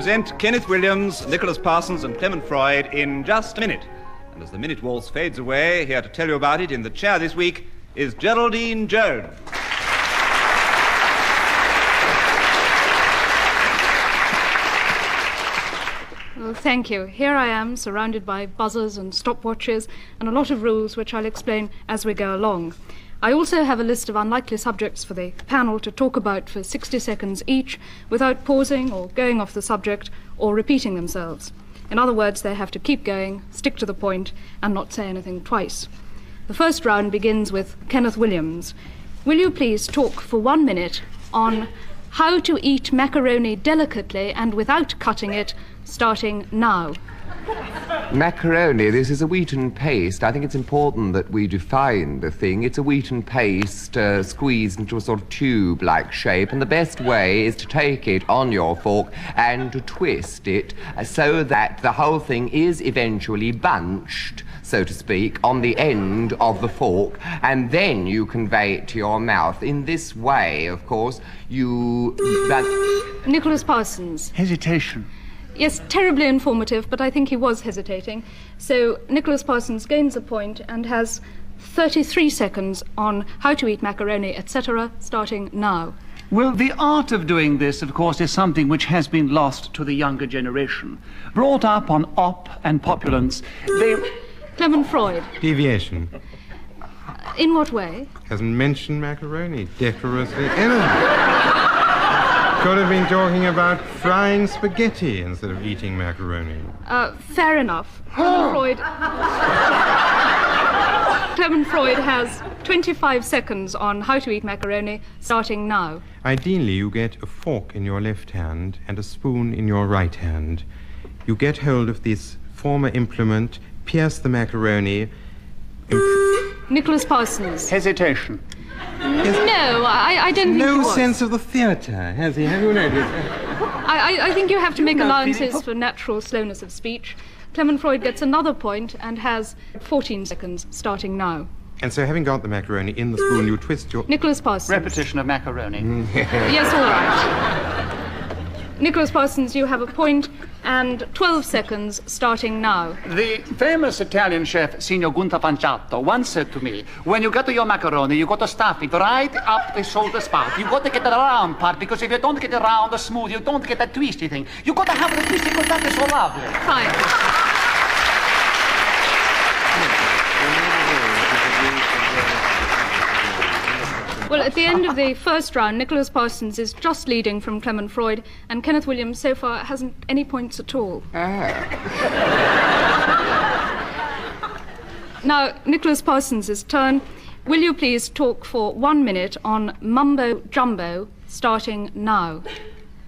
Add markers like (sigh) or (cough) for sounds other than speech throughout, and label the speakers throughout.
Speaker 1: present Kenneth Williams, Nicholas Parsons, and Clement Freud in just a minute. And as the minute waltz fades away, here to tell you about it in the chair this week is Geraldine Jones.
Speaker 2: Well, thank you. Here I am, surrounded by buzzers and stopwatches and a lot of rules which I'll explain as we go along. I also have a list of unlikely subjects for the panel to talk about for 60 seconds each without pausing or going off the subject or repeating themselves. In other words, they have to keep going, stick to the point, and not say anything twice. The first round begins with Kenneth Williams. Will you please talk for one minute on how to eat macaroni delicately and without cutting it, starting now?
Speaker 3: Macaroni, this is a wheaten paste. I think it's important that we define the thing. It's a wheaten paste uh, squeezed into a sort of tube like shape, and the best way is to take it on your fork and to twist it uh, so that the whole thing is eventually bunched. So to speak, on the end of the fork, and then you convey it to your mouth. In this way, of course, you. That,
Speaker 2: Nicholas Parsons.
Speaker 4: Hesitation.
Speaker 2: Yes, terribly informative, but I think he was hesitating. So Nicholas Parsons gains a point and has 33 seconds on how to eat macaroni, etc., starting now.
Speaker 4: Well, the art of doing this, of course, is something which has been lost to the younger generation. Brought up on op and populence, they.
Speaker 2: Clement Freud.
Speaker 5: Deviation.
Speaker 2: In what way?
Speaker 5: Hasn't mentioned macaroni. Decorously innocent. Could have been talking about frying spaghetti instead of eating macaroni.
Speaker 2: Uh, fair enough. Clement Freud. Clement Freud has 25 seconds on how to eat macaroni, starting now.
Speaker 5: Ideally, you get a fork in your left hand and a spoon in your right hand. You get hold of this former implement, pierce the macaroni.
Speaker 2: Nicholas Parsons.
Speaker 4: Hesitation.
Speaker 2: No, I, I don't think he
Speaker 5: No
Speaker 2: was.
Speaker 5: sense of the theatre, has he? Have you noticed?
Speaker 2: I, I, I think you have to make
Speaker 4: No,
Speaker 2: allowances
Speaker 4: Philip.
Speaker 2: for natural slowness of speech. Clement Freud gets another point and has 14 seconds, starting now.
Speaker 5: And so, having got the macaroni in the spoon, you twist your.
Speaker 2: Nicholas Parsons.
Speaker 4: Repetition of macaroni. (laughs)
Speaker 2: Yes, all right. Nicholas Parsons, you have a point and 12 seconds, starting now.
Speaker 4: The famous Italian chef, Signor Gunta Panciato, once said to me, when you get to your macaroni, you got to stuff it right up the shoulder spot. You got to get the round part, because if you don't get the round or smooth, you don't get that twisty thing. You got to have the twisty, because that is so lovely.
Speaker 2: Fine. Well, at the end of the first round, Nicholas Parsons is just leading from Clement Freud, and Kenneth Williams so far hasn't any points at all. Ah. Now, Nicholas Parsons' turn. Will you please talk for one minute on mumbo jumbo, starting now?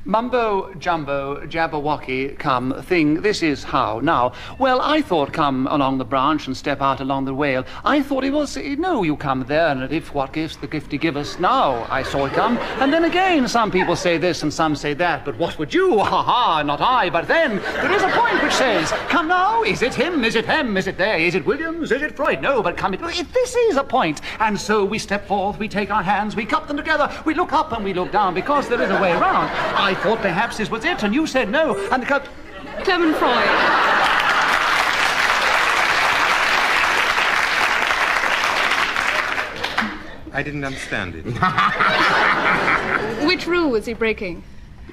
Speaker 4: Mumbo jumbo jabberwocky come thing. This is how now. Well, I thought come along the branch and step out along the rail. I thought it was no, you come there and if what gives the gifty give us now. I saw it come, and then again some people say this and some say that. But what would you? Ha ha! Not I. But then there is a point which says, come now. Is it him? Is it him? Is it there? Is it Williams? Is it Freud? No, but come it this is a point. And so we step forth. We take our hands. We cup them together. We look up and we look down because there is a way around. I thought perhaps this was it, and you said no. And the cup.
Speaker 2: Clement Freud.
Speaker 5: I didn't understand it. (laughs)
Speaker 2: Which rule was he breaking?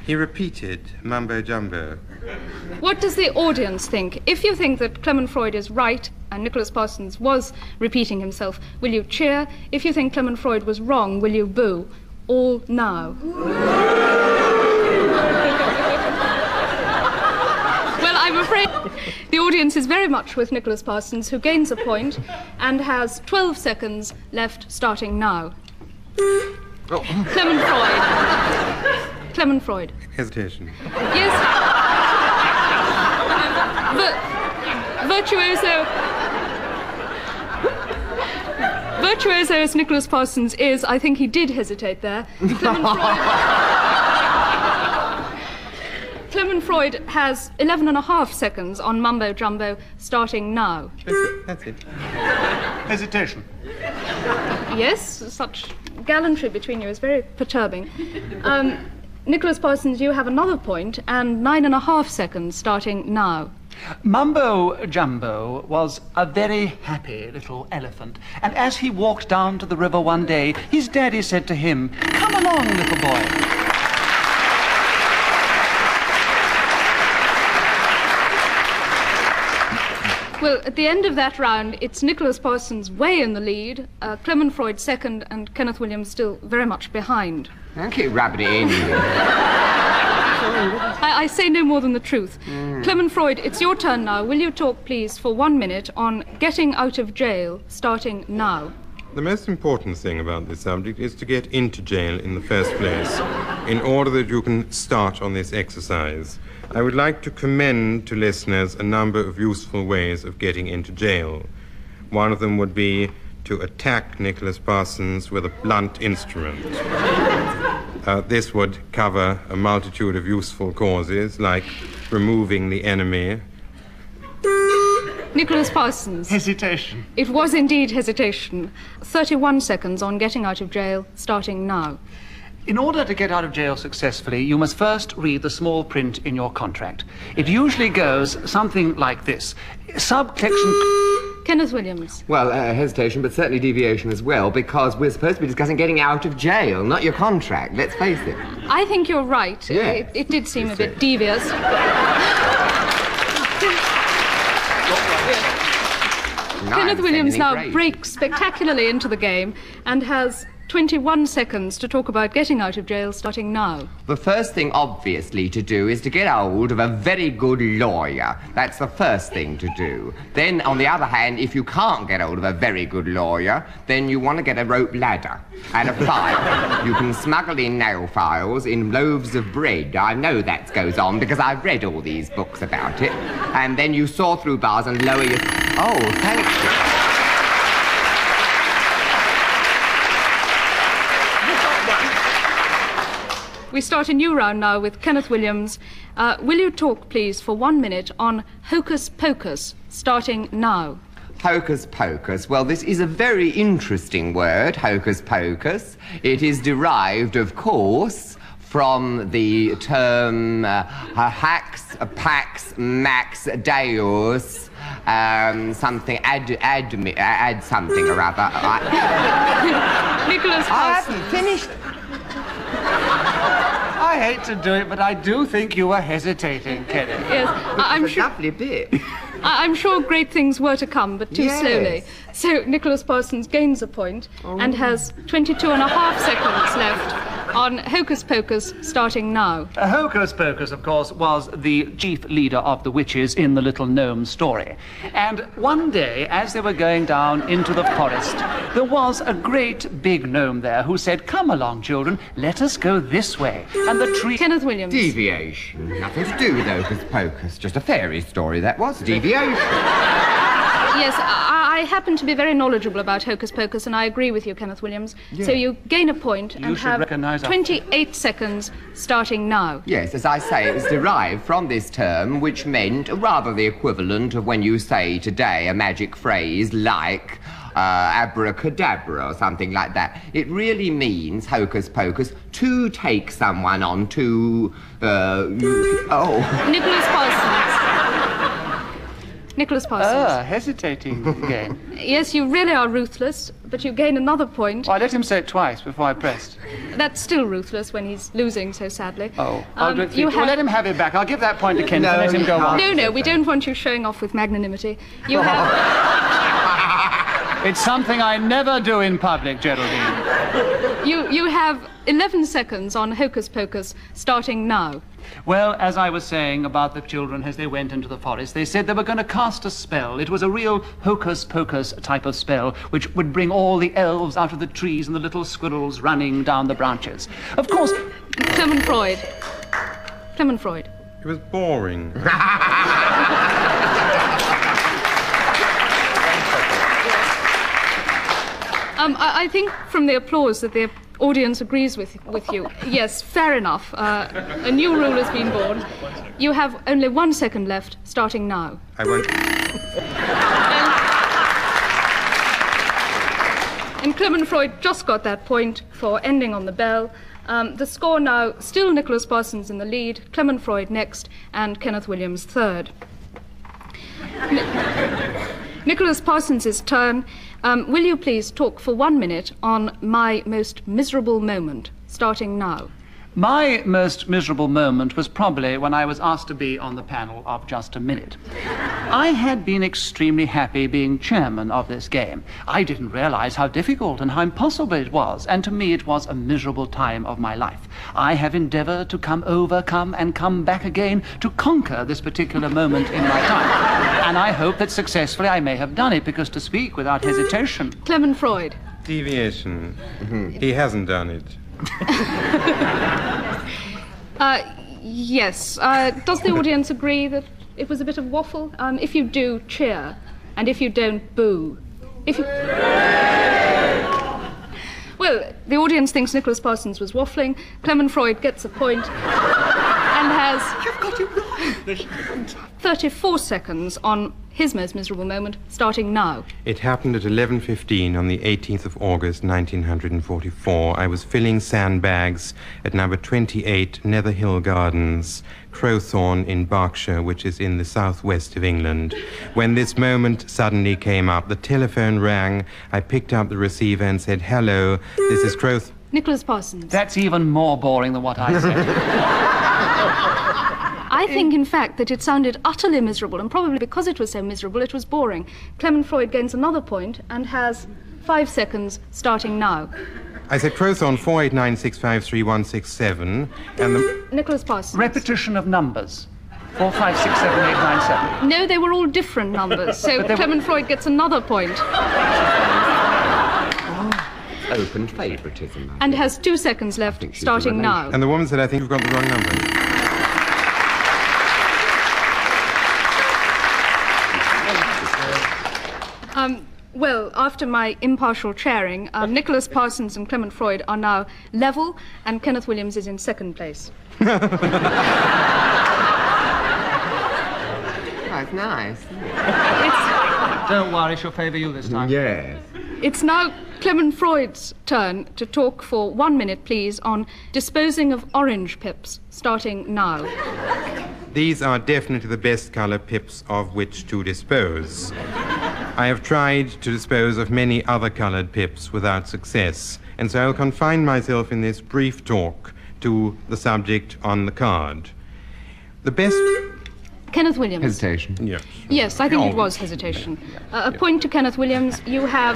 Speaker 5: he repeated mumbo jumbo.
Speaker 2: What does the audience think? If you think that Clement Freud is right and Nicholas Parsons was repeating himself, will you cheer? If you think Clement Freud was wrong, will you boo? All now. well, I'm afraid the audience is very much with Nicholas Parsons, who gains a point and has 12 seconds left starting now. Oh. Clement Freud. Clement Freud.
Speaker 5: Hesitation.
Speaker 2: Yes. Virtuoso. Virtuoso as Nicholas Parsons is, I think he did hesitate there. Clement Freud. (laughs) Clement Freud has 11 and a half seconds on Mumbo Jumbo starting now.
Speaker 5: That's it. That's it.
Speaker 4: Hesitation.
Speaker 2: Yes, such gallantry between you is very perturbing. Um, Nicholas Parsons, you have another point and nine and a half seconds starting now.
Speaker 4: Mumbo Jumbo was a very happy little elephant, and as he walked down to the river one day, his daddy said to him, Come along, little boy.
Speaker 2: Well, at the end of that round, it's Nicholas Parsons way in the lead, uh, Clement Freud second, and Kenneth Williams still very much behind.
Speaker 3: Don't keep rubbing it in. (laughs)
Speaker 2: I, I say no more than the truth. Clement Freud, it's your turn now. Will you talk, please, for one minute on getting out of jail, starting now?
Speaker 5: The most important thing about this subject is to get into jail in the first place, in order that you can start on this exercise. I would like to commend to listeners a number of useful ways of getting into jail. One of them would be to attack Nicholas Parsons with a blunt instrument. Uh, this would cover a multitude of useful causes, like removing the enemy,
Speaker 2: Nicholas Parsons.
Speaker 4: Hesitation.
Speaker 2: It was indeed hesitation. 31 seconds on getting out of jail, starting now.
Speaker 4: In order to get out of jail successfully, you must first read the small print in your contract. It usually goes something like this Subsection.
Speaker 2: Kenneth Williams.
Speaker 3: Well, uh, hesitation, but certainly deviation as well, because we're supposed to be discussing getting out of jail, not your contract. Let's face it.
Speaker 2: I think you're right.
Speaker 3: Yes.
Speaker 2: It, it did seem a bit
Speaker 3: sir.
Speaker 2: devious. (laughs) Kenneth Williams now
Speaker 3: praise.
Speaker 2: breaks spectacularly into the game and has 21 seconds to talk about getting out of jail, starting now.
Speaker 3: The first thing, obviously, to do is to get hold of a very good lawyer. That's the first thing to do. Then, on the other hand, if you can't get hold of a very good lawyer, then you want to get a rope ladder and a file. you can smuggle in nail files in loaves of bread. I know that goes on because I've read all these books about it. And then you saw through bars and lower your. Oh, thank you.
Speaker 2: We start a new round now with Kenneth Williams. Uh, will you talk, please, for one minute on Hocus Pocus, starting now?
Speaker 3: Hocus pocus. Well, this is a very interesting word, hocus pocus. It is derived, of course, from the term uh, hax, pax, max, deus, um, something, ad, ad, ad something or other. (laughs)
Speaker 2: Nicholas
Speaker 3: I haven't finished.
Speaker 4: I hate to do it, but I do think you were hesitating, Kenneth.
Speaker 2: Yes, I- I'm
Speaker 3: a
Speaker 2: sure.
Speaker 3: lovely bit.
Speaker 2: I- I'm sure great things were to come, but too
Speaker 3: Yes.
Speaker 2: slowly. So Nicholas Parsons gains a point and has 22 and a half seconds left on Hocus Pocus, starting now.
Speaker 4: Uh, Hocus Pocus, of course, was the chief leader of the witches in the Little Gnome story. And one day, as they were going down into the forest, there was a great big gnome there who said, Come along, children, let us go this way. And the tree.
Speaker 2: Kenneth Williams.
Speaker 3: Deviation. Nothing to do with hocus pocus. Just a fairy story, that was. Deviation.
Speaker 2: Yes, I, I happen to be very knowledgeable about Hocus Pocus, and I agree with you, Kenneth Williams. So you gain a point and have
Speaker 4: recognise our-
Speaker 2: 28 seconds starting now.
Speaker 3: Yes, as I say, it was derived from this term, which meant rather the equivalent of when you say today a magic phrase like uh, abracadabra or something like that. It really means, hocus pocus, to take someone on to. Uh, oh.
Speaker 2: Nicholas Parsons. Nicholas Parsons.
Speaker 4: Ah, hesitating again. (laughs)
Speaker 2: Yes, you really are ruthless, but you gain another point.
Speaker 4: Well, I let him say it twice before I pressed.
Speaker 2: That's still ruthless when he's losing so sadly.
Speaker 4: Oh, I'll
Speaker 2: Um,
Speaker 4: do it
Speaker 2: you
Speaker 4: you. Well,
Speaker 2: have-
Speaker 4: let him have it back. I'll give that point to Kenneth and
Speaker 3: No,
Speaker 4: let him go on.
Speaker 2: No, no, we don't want you showing off with magnanimity. You (laughs) have
Speaker 4: It's something I never do in public, Geraldine.
Speaker 2: you you have 11 seconds on Hocus Pocus, starting now.
Speaker 4: Well, as I was saying about the children as they went into the forest, they said they were going to cast a spell. It was a real hocus pocus type of spell, which would bring all the elves out of the trees and the little squirrels running down the branches. Of course,
Speaker 2: Clement Freud. Clement Freud.
Speaker 5: It was boring. (laughs)
Speaker 2: Um, I, I think from the applause that the audience agrees with with you. (laughs) Yes, fair enough. Uh, a new rule has been born. You have only one second left, starting now.
Speaker 5: I won't.
Speaker 2: And Clement Freud just got that point for ending on the bell. Um, the score now still Nicholas Parsons in the lead, Clement Freud next, and Kenneth Williams third. Ni- (laughs) Nicholas Parsons' turn. Um, will you please talk for one minute on my most miserable moment, starting now?
Speaker 4: My most miserable moment was probably when I was asked to be on the panel of Just a Minute. I had been extremely happy being chairman of this game. I didn't realize how difficult and how impossible it was, and to me it was a miserable time of my life. I have endeavored to come overcome and come back again to conquer this particular moment in my time. And I hope that successfully I may have done it, because to speak without hesitation.
Speaker 2: Clement Freud.
Speaker 5: Deviation. (laughs) He hasn't done it. (laughs)
Speaker 2: Uh, yes. Uh, does the audience agree that it was a bit of waffle? Um, if you do, cheer. And if you don't, boo. If you. Well, the audience thinks Nicholas Parsons was waffling. Clement Freud gets a point and has. You've got it right. 34 seconds on his most miserable moment, starting now.
Speaker 5: It happened at 11.15 on the 18th of August, 1944. I was filling sandbags at number 28 Netherhill Gardens, Crowthorne in Berkshire, which is in the southwest of England. When this moment suddenly came up, the telephone rang. I picked up the receiver and said, Hello, this is Crowthorne.
Speaker 2: Nicholas Parsons.
Speaker 4: That's even more boring than what I said. (laughs)
Speaker 2: I think, in fact, that it sounded utterly miserable, and probably because it was so miserable, it was boring. Clement Freud gains another point and has five seconds starting now.
Speaker 5: I said Crowthorne 489653167, and the.
Speaker 2: Nicholas Parsons.
Speaker 4: Repetition of numbers. Four, five, six, seven, eight, nine, seven.
Speaker 2: no, they were all different numbers, so (laughs)
Speaker 4: they were-
Speaker 2: Clement Freud gets another point
Speaker 3: Open favouritism.
Speaker 2: And has two seconds left
Speaker 3: think she's a
Speaker 2: starting now.
Speaker 5: And the woman said, I think you've got the wrong number.
Speaker 2: Um, well, after my impartial chairing, um, (laughs) Nicholas Parsons and Clement Freud are now level, and Kenneth Williams is in second place. (laughs)
Speaker 3: That's nice.
Speaker 2: It's,
Speaker 4: Don't worry, she'll favour you this time.
Speaker 3: Yes.
Speaker 2: it's now Clement Freud's turn to talk for one minute, please, on disposing of orange pips, starting now.
Speaker 5: These are definitely the best color pips of which to dispose. I have tried to dispose of many other colored pips without success, and so I'll confine myself in this brief talk to the subject on the card. The best.
Speaker 2: Kenneth Williams.
Speaker 3: Hesitation.
Speaker 5: Yes.
Speaker 2: Yes, I think it was hesitation. Uh, a point to Kenneth Williams. You have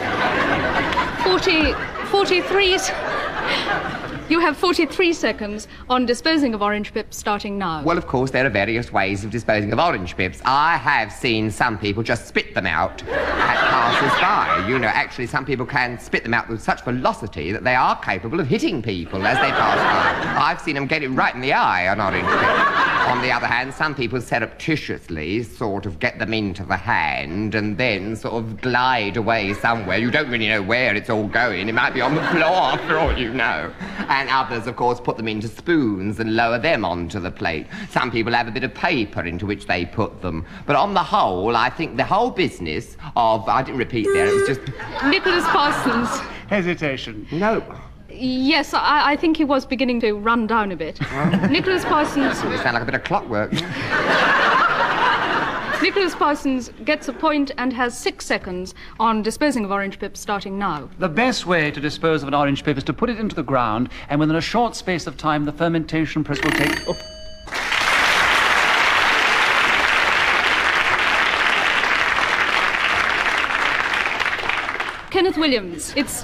Speaker 2: 40, 43. You have 43 seconds on disposing of orange pips starting now.
Speaker 3: Well, of course, there are various ways of disposing of orange pips. I have seen some people just spit them out at passers-by. You know, actually, some people can spit them out with such velocity that they are capable of hitting people as they pass by. I've seen them get it right in the eye, an orange pip. On the other hand, some people surreptitiously sort of get them into the hand and then sort of glide away somewhere. You don't really know where it's all going. It might be on the floor, (laughs) for all you know. And others, of course, put them into spoons and lower them onto the plate. Some people have a bit of paper into which they put them. But on the whole, I think the whole business of. I didn't repeat there, it was just.
Speaker 2: Nicholas Parsons.
Speaker 4: Hesitation.
Speaker 3: No.
Speaker 2: Yes, I, I think he was beginning to run down a bit. Nicholas Parsons.
Speaker 3: It sounded like a bit of clockwork. (laughs)
Speaker 2: Nicholas Parsons gets a point and has six seconds on disposing of orange pips starting now.
Speaker 4: The best way to dispose of an orange pip is to put it into the ground, and within a short space of time, the fermentation process will take. Oh,
Speaker 2: Kenneth Williams, it's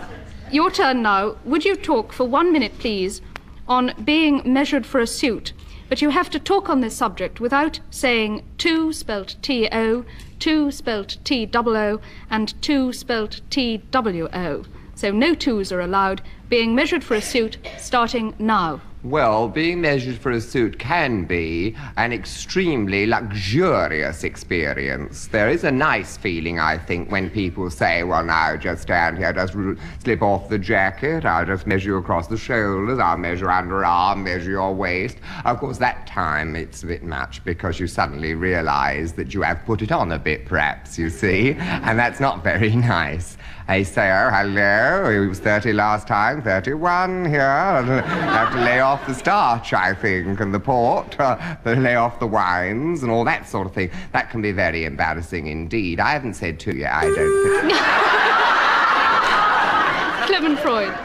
Speaker 2: your turn now. Would you talk for one minute, please, on being measured for a suit? But you have to talk on this subject without saying two spelt T O, two spelt T double O, and two spelt T W O. So no twos are allowed. Being measured for a suit starting now.
Speaker 3: Well, being measured for a suit can be an extremely luxurious experience. There is a nice feeling, I think, when people say, well, now just stand here, just slip off the jacket, I'll just measure you across the shoulders, I'll measure underarm, measure your waist. Of course, that time it's a bit much because you suddenly realize that you have put it on a bit, perhaps, you see, and that's not very (laughs) nice. They say, oh, hello, he was 30 last time, 31 here. Have to lay off the starch, I think, and the port, uh, lay off the wines and all that sort of thing. That can be very embarrassing indeed. I haven't said two you, I don't think. (laughs)
Speaker 2: Clement Freud.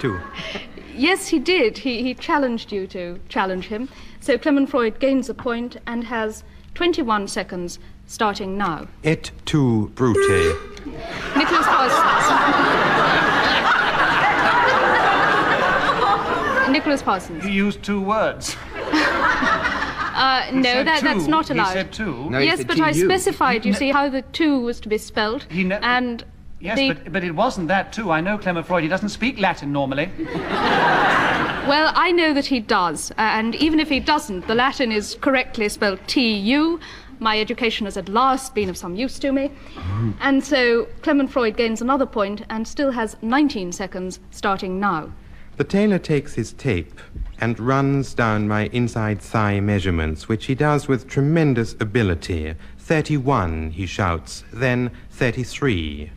Speaker 5: Two.
Speaker 2: Yes, he did. He, he challenged you to challenge him. So Clement Freud gains a point and has 21 seconds starting now.
Speaker 5: Et tu, Brute.
Speaker 2: Nicholas Parsons. Nicholas Parsons.
Speaker 4: You used two words. (laughs)
Speaker 2: Uh,
Speaker 4: He
Speaker 2: no,
Speaker 4: said
Speaker 2: that, that's
Speaker 4: two.
Speaker 2: not
Speaker 4: He
Speaker 2: allowed.
Speaker 4: said two.
Speaker 3: No, he
Speaker 2: yes,
Speaker 3: said
Speaker 2: but I specified, you see, how the two was to be spelt.
Speaker 4: He ne-
Speaker 2: and
Speaker 4: Yes,
Speaker 2: the,
Speaker 4: but, but it wasn't that too. I know Clement Freud. He doesn't speak Latin normally. (laughs)
Speaker 2: Well, I know that he does, uh, and even if he doesn't, the Latin is correctly spelled T-U. My education has at last been of some use to me. And so Clement Freud gains another point and still has 19 seconds starting now.
Speaker 5: The tailor takes his tape and runs down my inside thigh measurements, which he does with tremendous ability. 31, he shouts, then 33.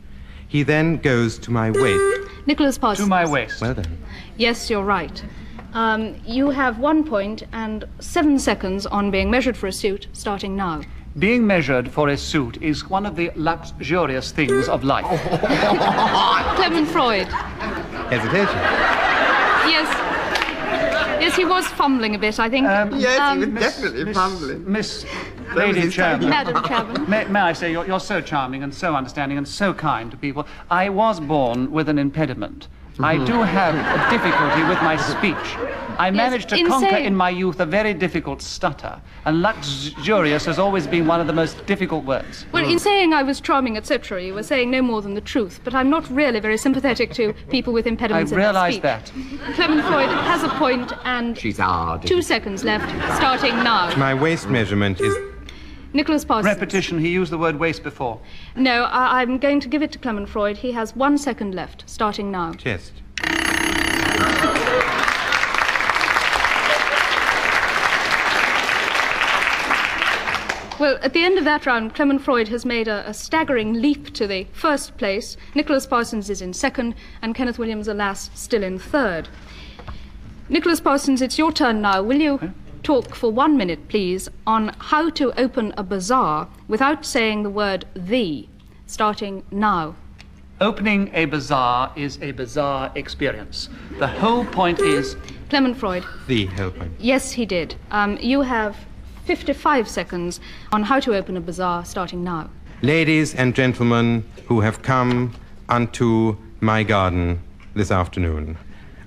Speaker 5: He then goes to my mm. waist.
Speaker 2: Nicholas Parsons.
Speaker 4: To my waist.
Speaker 5: Well done.
Speaker 2: Yes, you're right. Um, you have one point and seven seconds on being measured for a suit starting now.
Speaker 4: Being measured for a suit is one of the luxurious things of life. (laughs)
Speaker 2: Clement Freud.
Speaker 5: Hesitation.
Speaker 2: Yes. Yes, he was fumbling a bit, I think.
Speaker 3: Yes,
Speaker 2: Um,
Speaker 3: he was definitely fumbling.
Speaker 4: Miss Lady Chairman.
Speaker 2: Madam Chairman.
Speaker 4: May, may I say, you're, you're so charming and so understanding and so kind to people. I was born with an impediment. I mm-hmm. do have a difficulty with my speech. I managed to conquer in my youth a very difficult stutter, and luxurious has always been one of the most difficult words.
Speaker 2: Well, mm. in saying I was charming, etc., you were saying no more than the truth, but I'm not really very sympathetic to people with
Speaker 4: I
Speaker 2: impediments in their
Speaker 4: realise
Speaker 2: speech.
Speaker 4: that.
Speaker 2: Clement Freud has a point and
Speaker 3: She's hard.
Speaker 2: two seconds left, starting now.
Speaker 5: My waist measurement is
Speaker 2: Nicholas Parsons.
Speaker 4: Repetition, he used the word waste before.
Speaker 2: No, I- I'm going to give it to Clement Freud. He has one second left, starting now.
Speaker 5: chest.
Speaker 2: Well, at the end of that round, Clement Freud has made a, a staggering leap to the first place. Nicholas Parsons is in second, and Kenneth Williams, alas, still in third. Nicholas Parsons, it's your turn now. Will you talk for one minute, please, on how to open a bazaar without saying the word the, starting now?
Speaker 4: Opening a bazaar is a bizarre experience. The whole point is
Speaker 2: Clement Freud.
Speaker 5: The whole point.
Speaker 2: Yes, he did. Um, you have 55 seconds on how to open a bazaar, starting now.
Speaker 5: Ladies and gentlemen who have come unto my garden this afternoon,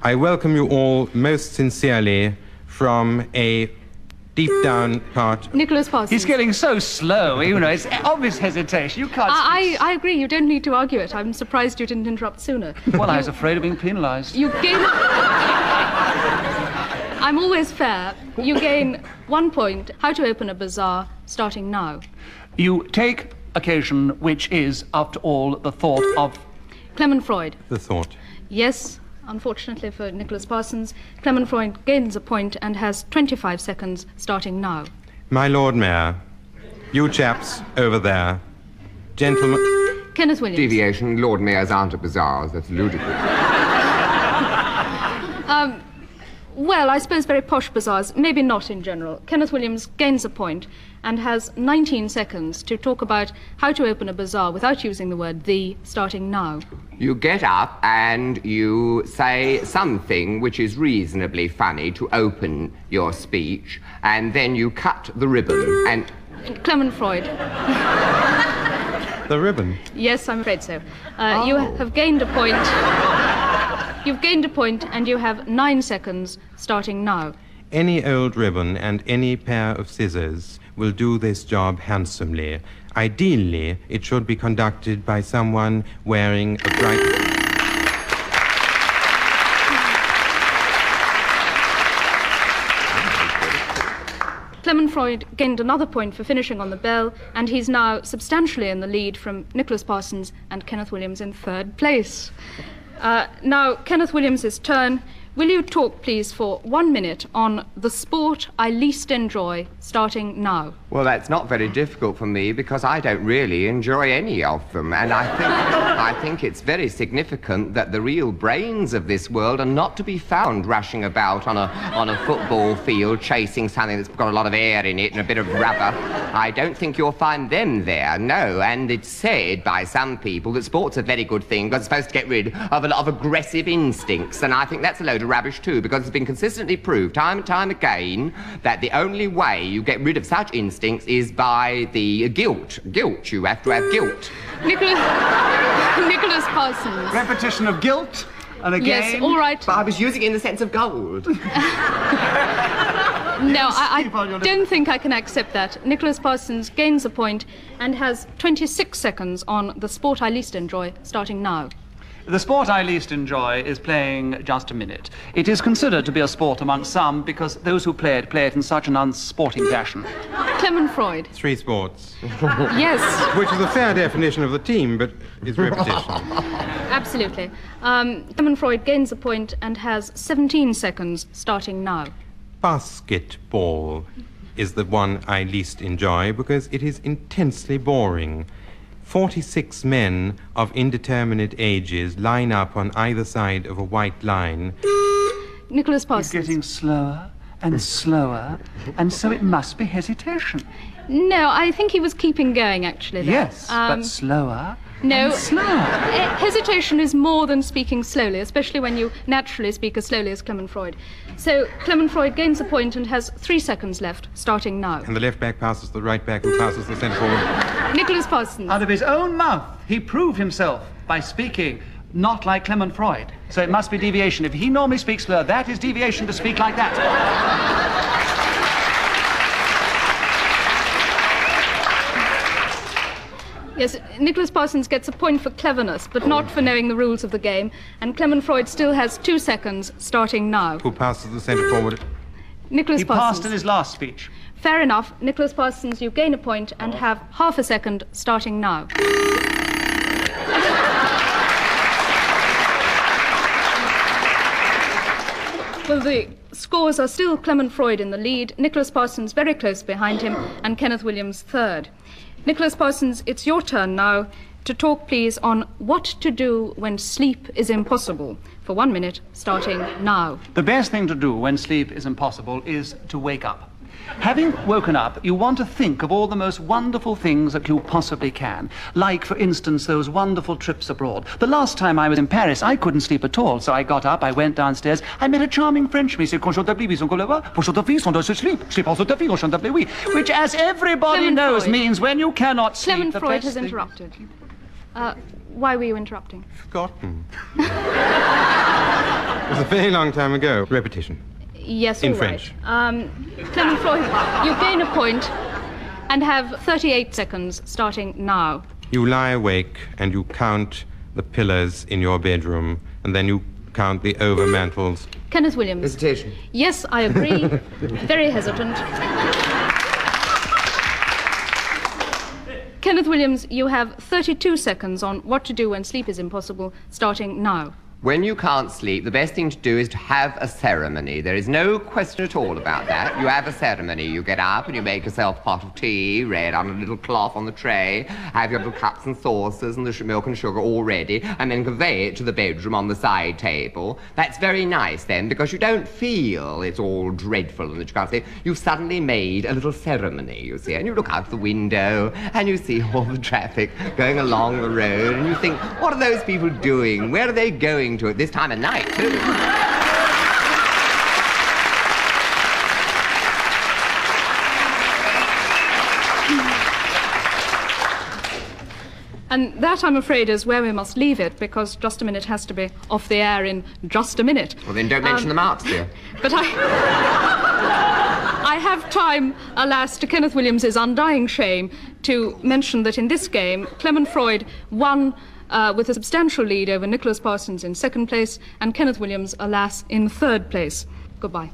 Speaker 5: I welcome you all most sincerely from a deep down part.
Speaker 2: Nicholas Parsons.
Speaker 4: he's getting so slow, you know, it's obvious hesitation. You can't.
Speaker 2: I, I I agree. You don't need to argue it. I'm surprised you didn't interrupt sooner.
Speaker 4: Well, I was afraid of being penalised.
Speaker 2: You gain. (laughs) I'm always fair. You gain one point. How to open a bazaar, starting now.
Speaker 4: You take occasion, which is, after all, the thought of.
Speaker 2: Clement Freud.
Speaker 5: The thought.
Speaker 2: Yes. Unfortunately for Nicholas Parsons, Clement Freud gains a point and has 25 seconds, starting now.
Speaker 5: My Lord Mayor, you chaps over there, gentlemen.
Speaker 2: Kenneth Williams.
Speaker 3: Deviation, Lord Mayors aren't at bazaars. That's ludicrous. (laughs)
Speaker 2: Um, well, I suppose very posh bazaars, maybe not in general. Kenneth Williams gains a point and has 19 seconds to talk about how to open a bazaar without using the word the, starting now.
Speaker 3: You get up and you say something which is reasonably funny to open your speech, and then you cut the ribbon and.
Speaker 2: Clement Freud.
Speaker 5: The ribbon.
Speaker 2: Yes, I'm afraid so. Uh, You have gained a point. You've gained a point and you have nine seconds, starting now.
Speaker 5: Any old ribbon and any pair of scissors will do this job handsomely. Ideally, it should be conducted by someone wearing a bright.
Speaker 2: Clement Freud gained another point for finishing on the bell, and he's now substantially in the lead from Nicholas Parsons and Kenneth Williams in third place. Uh, now, Kenneth Williams' turn. Will you talk, please, for one minute on the sport I least enjoy, starting now?
Speaker 3: Well, that's not very difficult for me because I don't really enjoy any of them. And I think, I think it's very significant that the real brains of this world are not to be found rushing about on a, on a football field chasing something that's got a lot of air in it and a bit of rubber. I don't think you'll find them there, no. And it's said by some people that sport's a very good thing because it's supposed to get rid of a lot of aggressive instincts. And I think that's a load of rubbish too because it's been consistently proved time and time again that the only way you get rid of such instincts is by the guilt. Guilt. You have to have mm. guilt.
Speaker 2: Nicholas, (laughs) Nicholas Parsons.
Speaker 4: Repetition of guilt. And again.
Speaker 2: Yes, all right.
Speaker 3: But I was using it in the sense of gold. (laughs)
Speaker 2: No, I, I don't think I can accept that. Nicholas Parsons gains a point and has 26 seconds on the sport I least enjoy, starting now.
Speaker 4: The sport I least enjoy is playing just a minute. It is considered to be a sport among some because those who play it play it in such an unsporting fashion.
Speaker 2: Clement Freud.
Speaker 5: Three sports, (laughs)
Speaker 2: Yes,
Speaker 5: which is a fair definition of the team, but is repetition. (laughs)
Speaker 2: absolutely. Um, Clement Freud gains a point and has 17 seconds, starting now.
Speaker 5: Basketball is the one I least enjoy because it is intensely boring. 46 men of indeterminate ages line up on either side of a white line.
Speaker 2: Nicholas
Speaker 4: It's
Speaker 2: Parsons.
Speaker 4: getting slower and slower, and so it must be hesitation.
Speaker 2: No, I think he was keeping going, actually. there.
Speaker 4: Yes,
Speaker 2: Um,
Speaker 4: but slower.
Speaker 2: no.
Speaker 4: slower.
Speaker 2: Eh, Hesitation is more than speaking slowly, especially when you naturally speak as slowly as Clement Freud. So Clement Freud gains a point and has three seconds left, starting now.
Speaker 5: And the left back passes the right back, who passes the centre forward.
Speaker 2: Nicholas Parsons.
Speaker 4: Out of his own mouth, he proved himself by speaking not like Clement Freud. So it must be deviation. If he normally speaks slower, that is deviation to speak like that.
Speaker 2: Yes, Nicholas Parsons gets a point for cleverness, but not for knowing the rules of the game. And Clement Freud still has two seconds, starting now.
Speaker 5: Who passes the centre forward?
Speaker 2: Nicholas Parsons.
Speaker 4: He
Speaker 2: Parsons.
Speaker 4: passed in his last speech.
Speaker 2: Fair enough. Nicholas Parsons, you gain a point and oh. have half a second, starting now. Well, the scores are still Clement Freud in the lead, Nicholas Parsons very close behind him, and Kenneth Williams third. Nicholas Parsons, it's your turn now to talk, please, on what to do when sleep is impossible. For one minute, starting now.
Speaker 4: The best thing to do when sleep is impossible is to wake up. Having woken up, you want to think of all the most wonderful things that you possibly can. Like, for instance, those wonderful trips abroad. The last time I was in Paris, I couldn't sleep at all, so I got up, I went downstairs, I met a charming Frenchman. He said, Quand je t'appelle, ils sont. Pour je t'appelle, on doit sleep. Sleep also t'appelle, quand je oui. Which, as everybody
Speaker 2: Clement
Speaker 4: knows,
Speaker 2: Freud.
Speaker 4: means when you cannot sleep.
Speaker 2: Clement
Speaker 4: the
Speaker 2: Freud
Speaker 4: best
Speaker 2: has
Speaker 4: thing-
Speaker 2: interrupted. Uh, why were you interrupting?
Speaker 5: Forgotten. (laughs) it was a very long time ago. Repetition.
Speaker 2: Yes,
Speaker 5: In
Speaker 2: all right.
Speaker 5: French.
Speaker 2: Um, Clement Freud, you gain a point and have 38 seconds starting now.
Speaker 5: You lie awake and you count the pillars in your bedroom, and then you count the overmantels. (gasps)
Speaker 2: Kenneth Williams.
Speaker 3: Hesitation.
Speaker 2: Yes, I agree. (laughs) Very hesitant. Kenneth Williams, you have 32 seconds on what to do when sleep is impossible, starting now.
Speaker 3: When you can't sleep, the best thing to do is to have a ceremony. There is no question at all about that. You have a ceremony. You get up and you make yourself a pot of tea, red on a little cloth on the tray, have your little cups and saucers and the milk and sugar all ready, and then convey it to the bedroom on the side table. That's very nice then, because you don't feel it's all dreadful and that you can't sleep. You've suddenly made a little ceremony, you see, and you look out the window and you see all the traffic going along the road, and you think, what are those people doing? Where are they going to it this time of night, too?
Speaker 2: And that, I'm afraid, is where we must leave it, because Just a Minute has to be off the air in just a minute.
Speaker 3: Well, then don't mention
Speaker 2: Um,
Speaker 3: the marks, dear. (laughs)
Speaker 2: But I. I have time, alas, to Kenneth Williams's undying shame to mention that in this game, Clement Freud won uh, with a substantial lead over Nicholas Parsons in second place and Kenneth Williams, alas, in third place. Goodbye.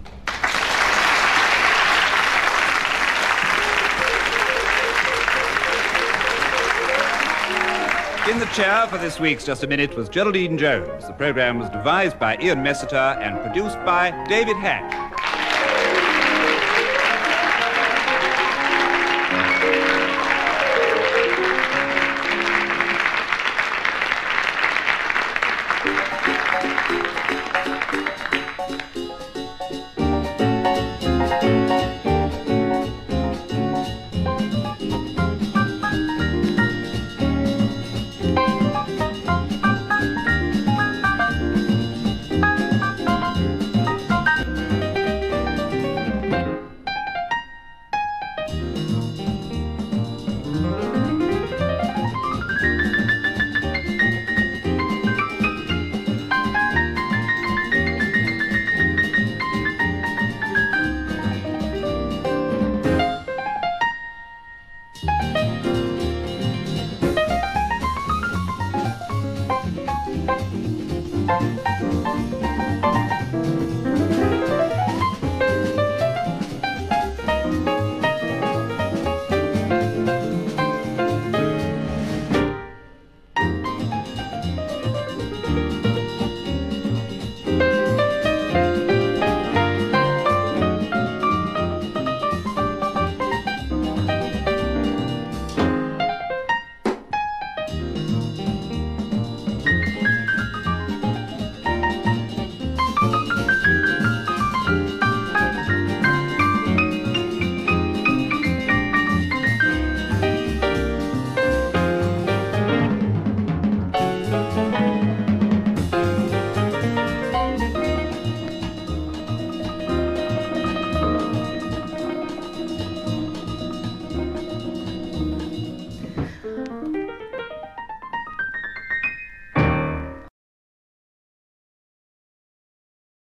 Speaker 1: In the chair for this week's Just a Minute was Geraldine Jones. The program was devised by Ian Messiter and produced by David Hatch.